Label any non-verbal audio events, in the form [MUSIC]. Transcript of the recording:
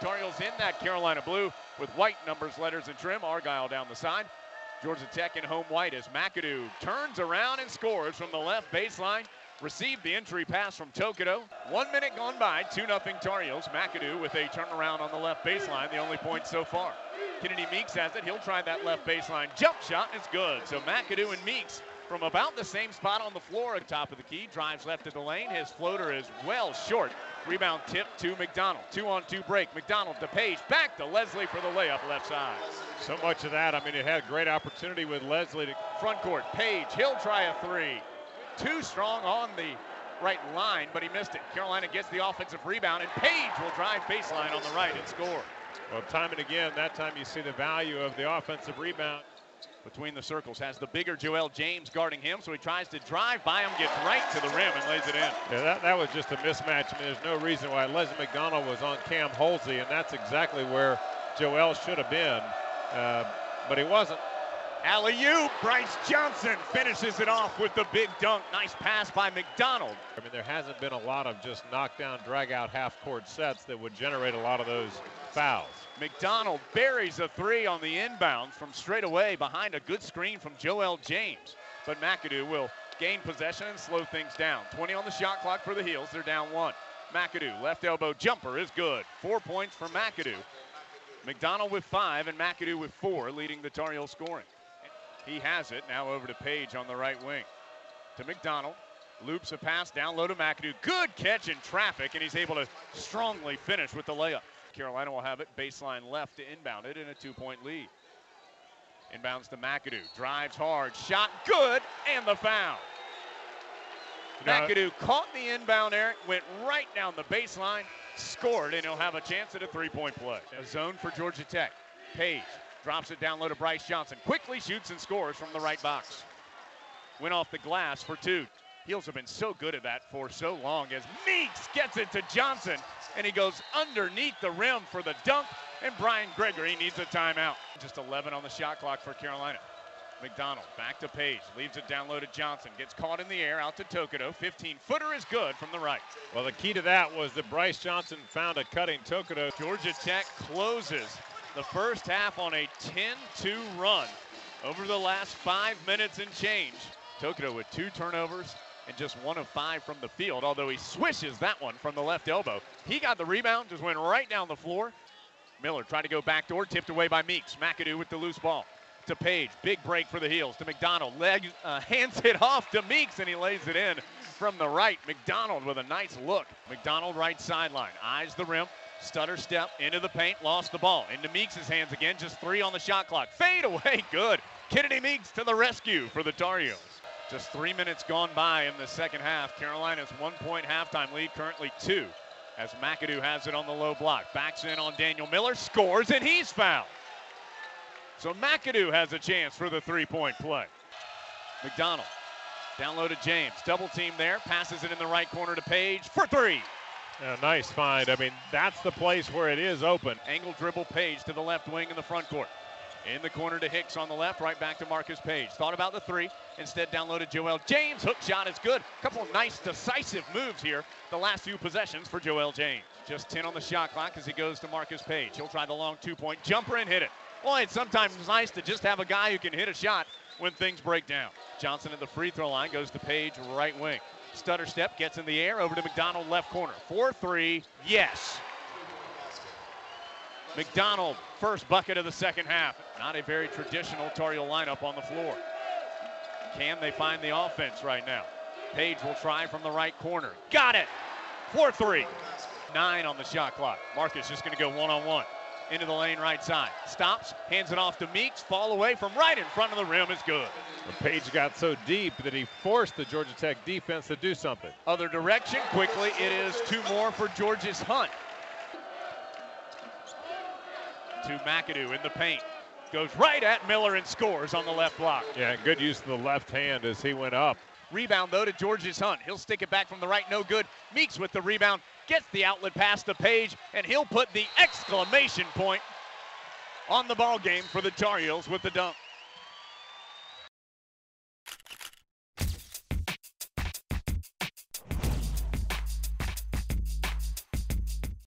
Tar in that Carolina blue with white numbers, letters, and trim. Argyle down the side. Georgia Tech in home white as McAdoo turns around and scores from the left baseline. Received the entry pass from Tokoto. One minute gone by, 2 0 Tar Heels. McAdoo with a turnaround on the left baseline, the only point so far. Kennedy Meeks has it. He'll try that left baseline jump shot, it's good. So McAdoo and Meeks from about the same spot on the floor at top of the key. Drives left of the lane. His floater is well short. Rebound tip to McDonald. Two on two break. McDonald to Paige. Back to Leslie for the layup left side. So much of that. I mean, it had a great opportunity with Leslie to front court. Paige. He'll try a three too strong on the right line, but he missed it. Carolina gets the offensive rebound, and Paige will drive baseline on the right and score. Well, time and again, that time you see the value of the offensive rebound. Between the circles, has the bigger Joel James guarding him, so he tries to drive by him, gets right to the rim, and lays it in. Yeah, that, that was just a mismatch. I mean, there's no reason why Leslie McDonald was on Kam Holsey, and that's exactly where Joel should have been, uh, but he wasn't. Alley-oop, Brice Johnson finishes it off with the big dunk. Nice pass by McDonald. Mean, there hasn't been a lot of just knockdown, drag-out half-court sets that would generate a lot of those fouls. McDonald buries a three on the inbounds from straight away behind a good screen from Joel James. But McAdoo will gain possession and slow things down. 20 on the shot clock for the Heels. They're down one. McAdoo, left elbow jumper is good. Four points for McAdoo. McDonald with five and McAdoo with four, leading the Tar Heels scoring. He has it. Now over to Paige on the right wing. To McDonald. Loops a pass down low to McAdoo. Good catch in traffic, and he's able to strongly finish with the layup. Carolina will have it baseline left to inbound it in a two-point lead. Inbounds to McAdoo. Drives hard. Shot good, and the foul. McAdoo caught the inbound air, went right down the baseline, scored, and he'll have a chance at a three-point play. A zone for Georgia Tech. Paige Drops it down low to Brice Johnson. Quickly shoots and scores from the right box. Went off the glass for two. Heels have been so good at that for so long as Meeks gets it to Johnson and he goes underneath the rim for the dunk and Brian Gregory needs a timeout. Just 11 on the shot clock for Carolina. McDonald back to Paige, leaves it down low to Johnson, gets caught in the air out to Tokoto. 15 footer is good from the right. Well, the key to that was that Brice Johnson found a cutting Tokoto. Georgia Tech closes the first half on a 10-2 run over the last five minutes and change. Tokoto with two turnovers and just one of five from the field, although he swishes that one from the left elbow. He got the rebound, just went right down the floor. Miller tried to go backdoor, tipped away by Meeks. McAdoo with the loose ball. To Paige, big break for the heels. To McDonald, leg, uh, [LAUGHS] hands it off to Meeks, and he lays it in from the right. McDonald with a nice look. McDonald right sideline, eyes the rim, Stutter step into the paint, lost the ball. Into Meeks' hands again, just three on the shot clock. Fade away, [LAUGHS] good. Kennedy Meeks to the rescue for the Tar Heels. Just three minutes gone by in the second half. Carolina's one point halftime lead, currently two, as McAdoo has it on the low block. Backs in on Daniel Miller, scores, and he's fouled. So McAdoo has a chance for the three point play. McDonald down low to James. Double team there, passes it in the right corner to Paige for three. Yeah, nice find. I mean, that's the place where it is open. Angle dribble Paige to the left wing in the front court. In the corner to Hicks on the left, right back to Marcus Paige. Thought about the three, instead downloaded Joel James. Hook shot is good. Couple nice decisive moves here the last few possessions for Joel James. Just 10 on the shot clock as he goes to Marcus Paige. He'll try the long two-point jumper and hit it. Boy, it's sometimes nice to just have a guy who can hit a shot when things break down. Johnson at the free throw line goes to Paige right wing. Stutter step gets in the air over to McDonald left corner. 4-3, yes. McDonald, first bucket of the second half. Not a very traditional Tar Heel lineup on the floor. Can they find the offense right now? Paige will try from the right corner. Got it. 4-3. Nine on the shot clock. Marcus just going to go one-on-one. Into the lane right side. Stops, hands it off to Meeks. Fall away from right in front of the rim is good. Paige got so deep that he forced the Georgia Tech defense to do something. Other direction, quickly, it is two more for Georges Hunt. To McAdoo in the paint. Goes right at Miller and scores on the left block. Yeah, good use of the left hand as he went up. Rebound though to Georges Hunt. He'll stick it back from the right, no good. Meeks with the rebound, gets the outlet pass to Paige, and he'll put the exclamation point on the ball game for the Tar Heels with the dunk.